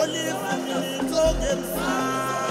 Only if I talk him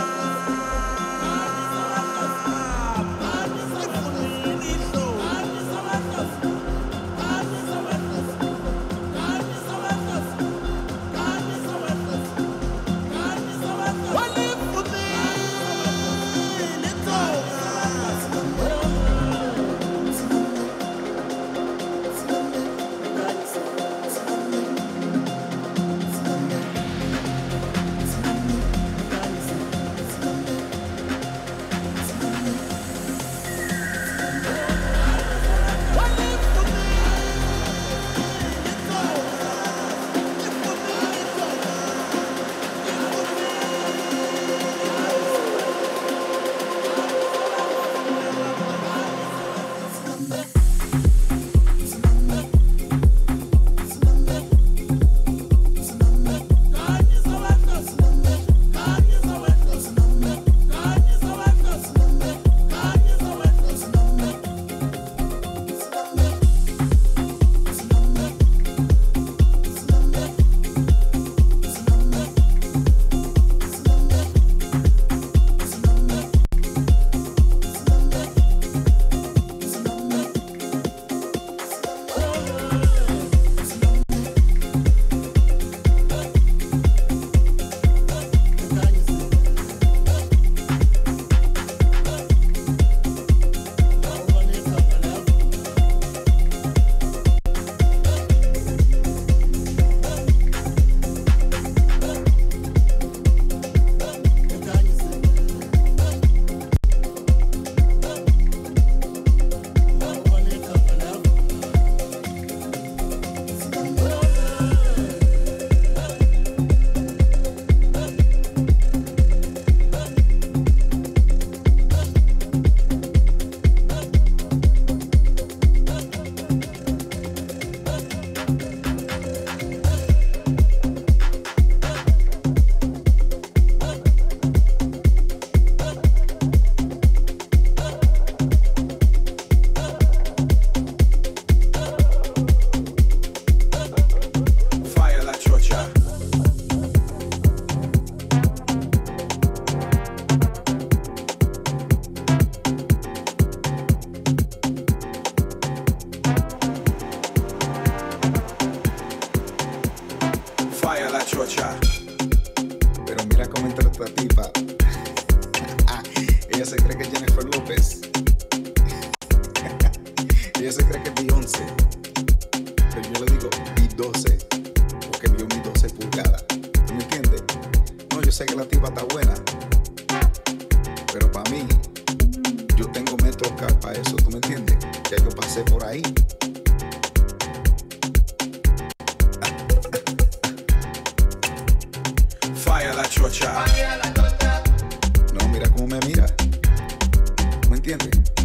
Pero mira cómo entra esta tipa. ella se cree que es Jennifer López. ella se cree que es Beyoncé. Pero yo le digo B12 porque vio mi 12 pulgadas. ¿Tú ¿Me entiendes? No, yo sé que la tipa está buena. Pero para mí, yo tengo metro para eso. ¿Tú me entiendes? Ya yo pasé por ahí. No, mira cómo me mira. ¿Me entiendes?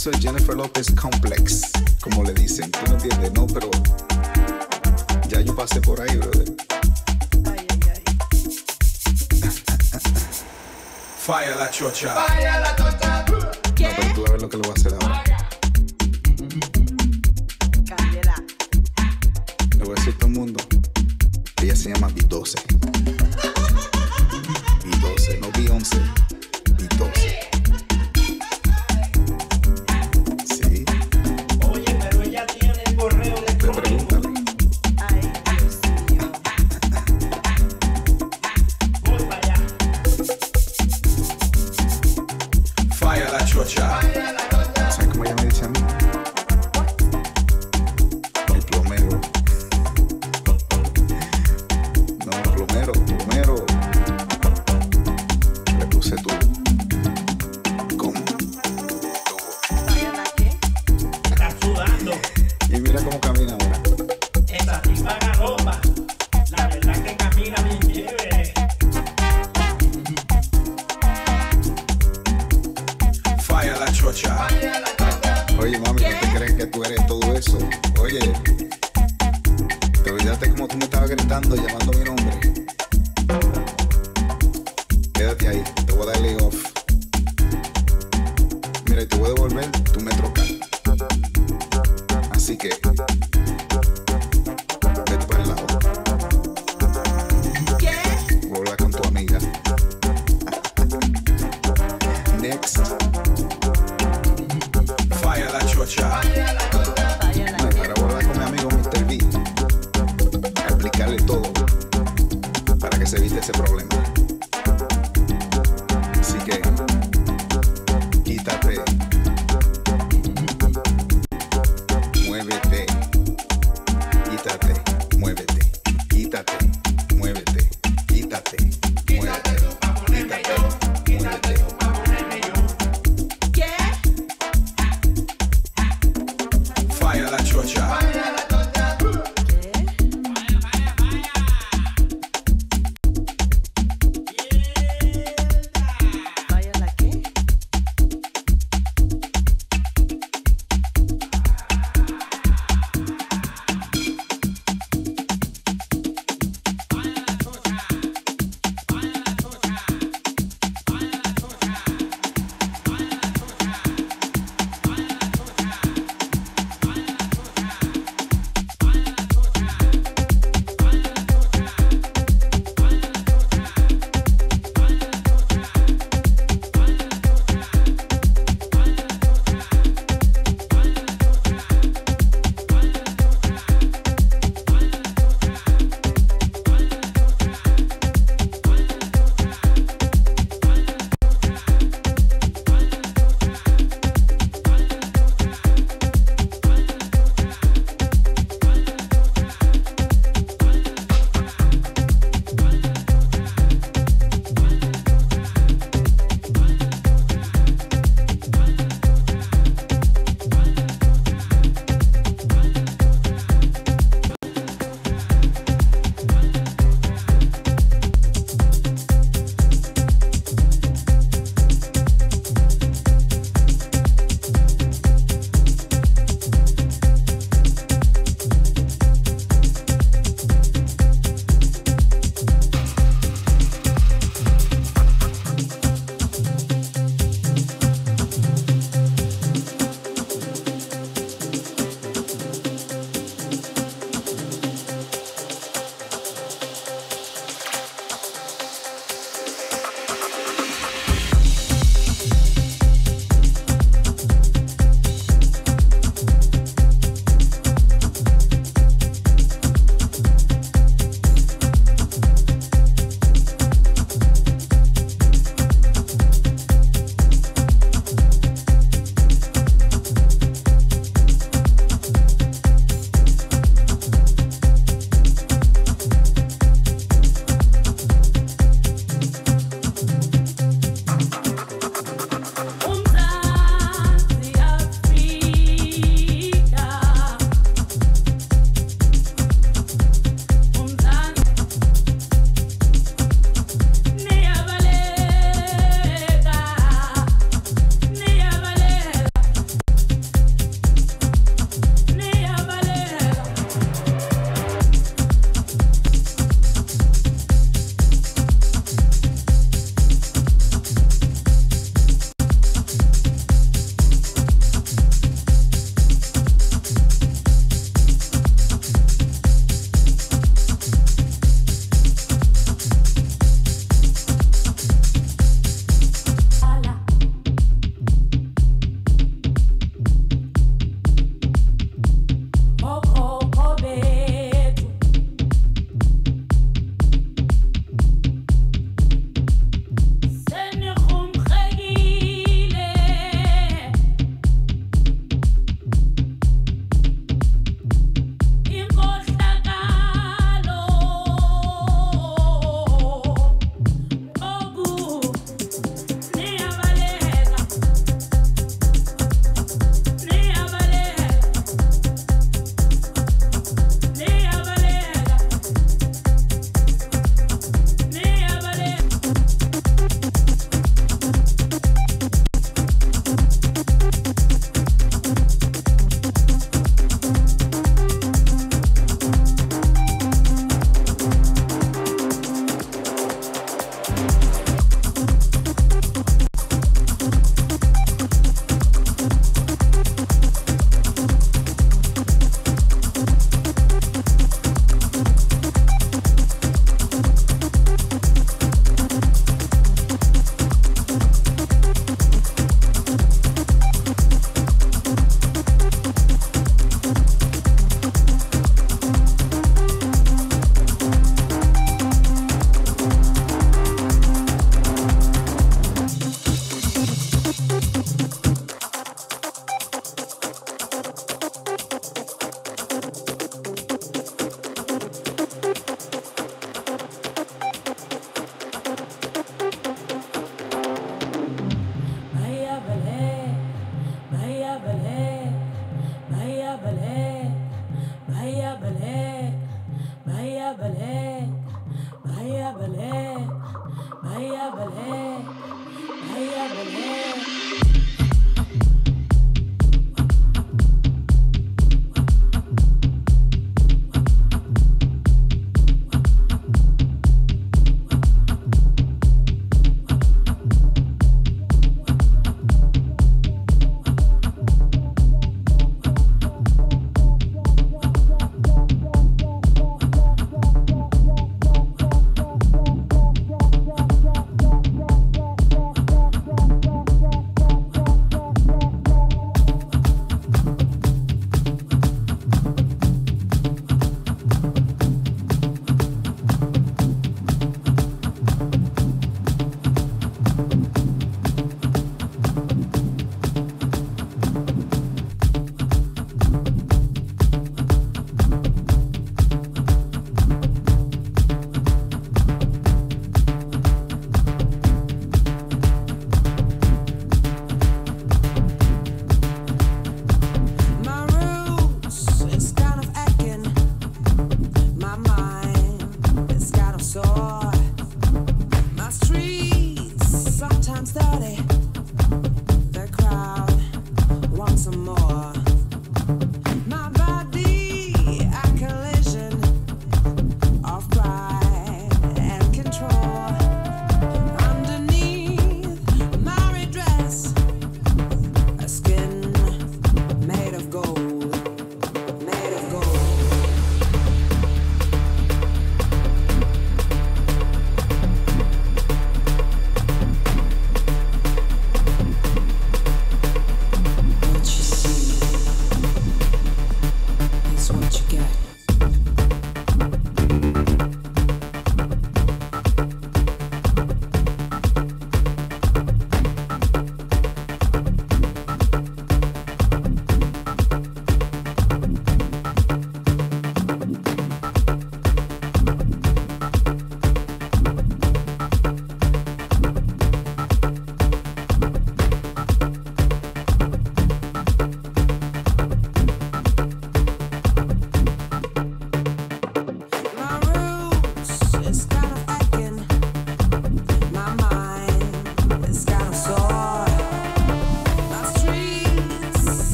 eso es Jennifer López Complex, como le dicen. Tú no entiendes, no, pero ya yo pasé por ahí, brother. Ay, ay, ay. Fire la chocha. Fire la chocha. No, pero tú a ver lo que le voy a hacer ahora.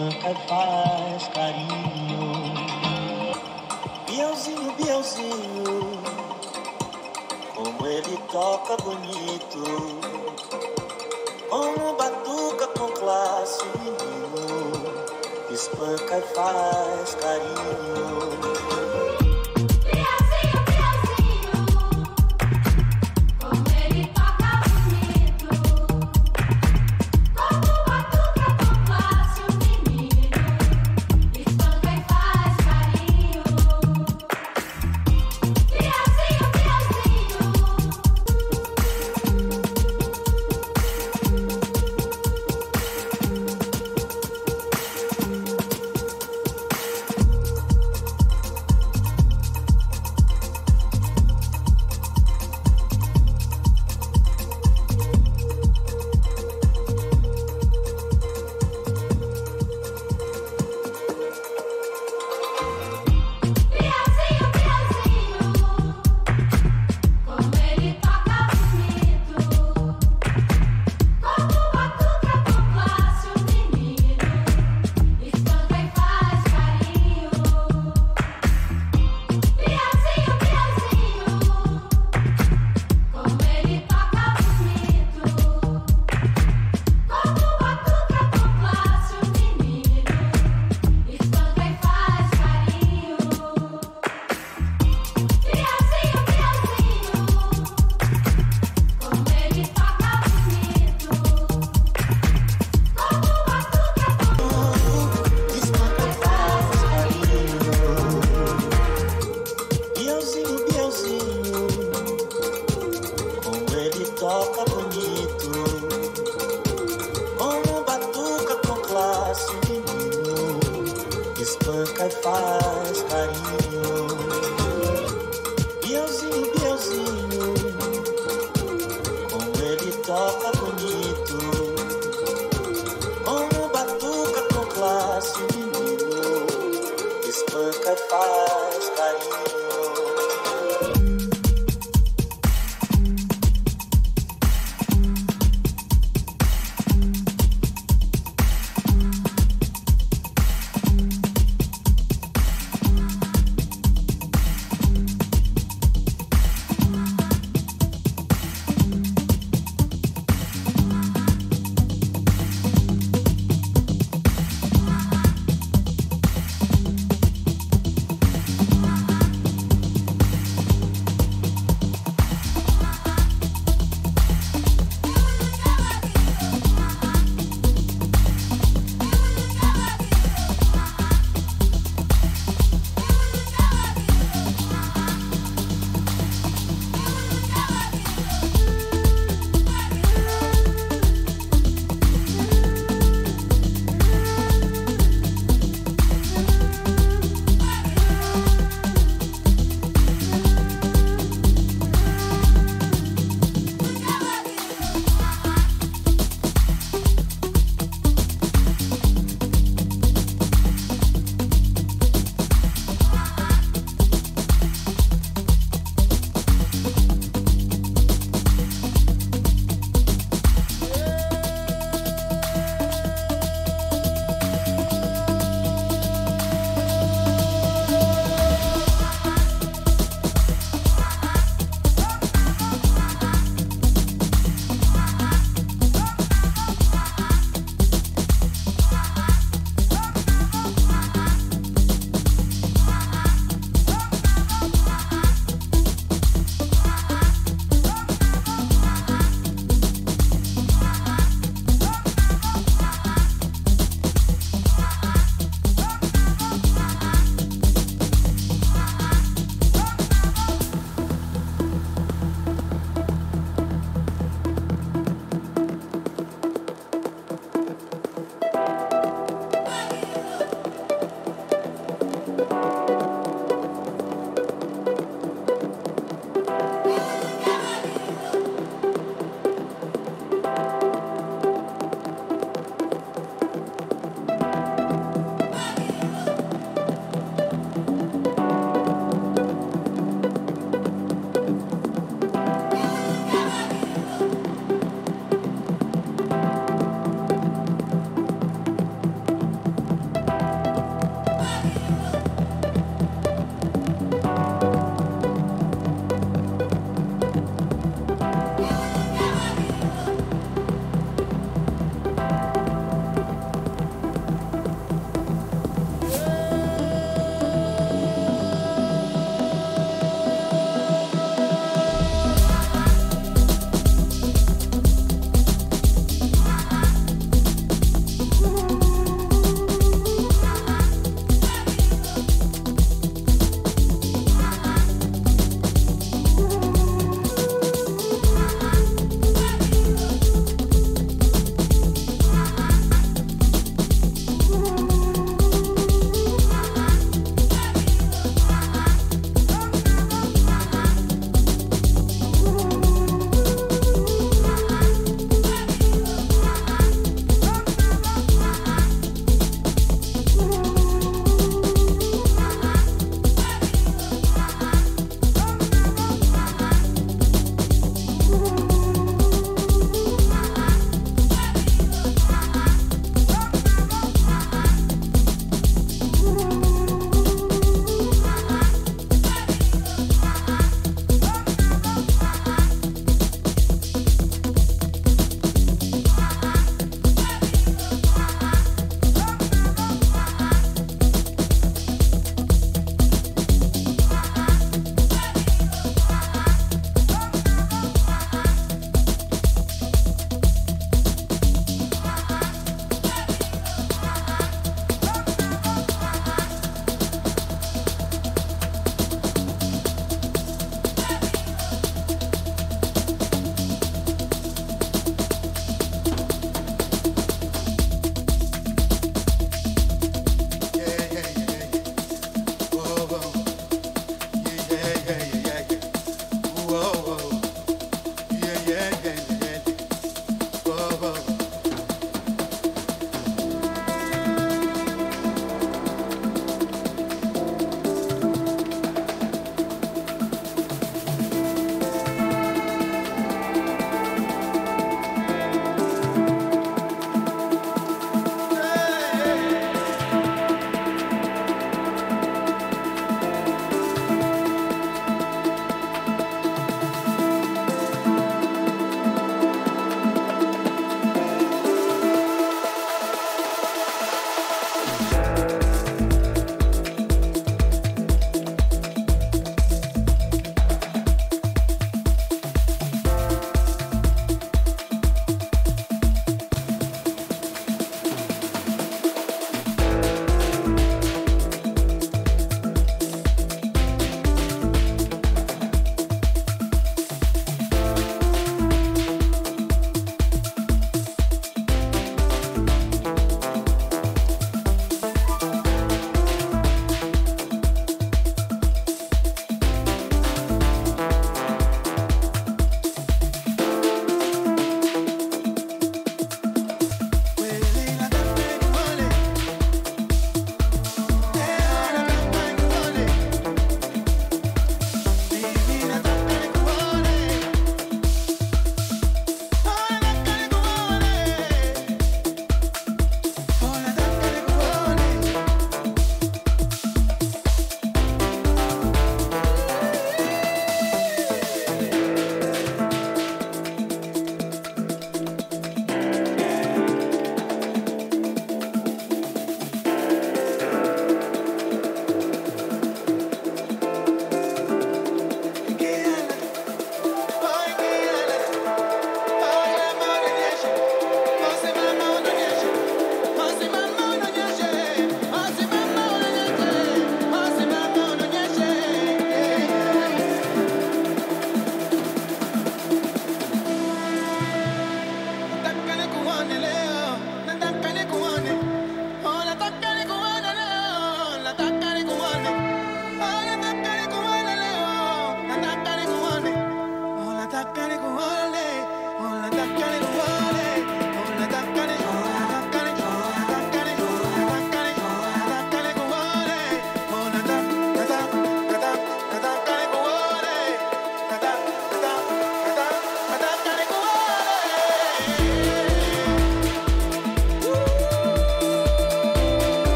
E faz carinho. Bielzinho, Bielzinho, como ele toca bonito. Como batuca com classe, menino espanca e faz carinho.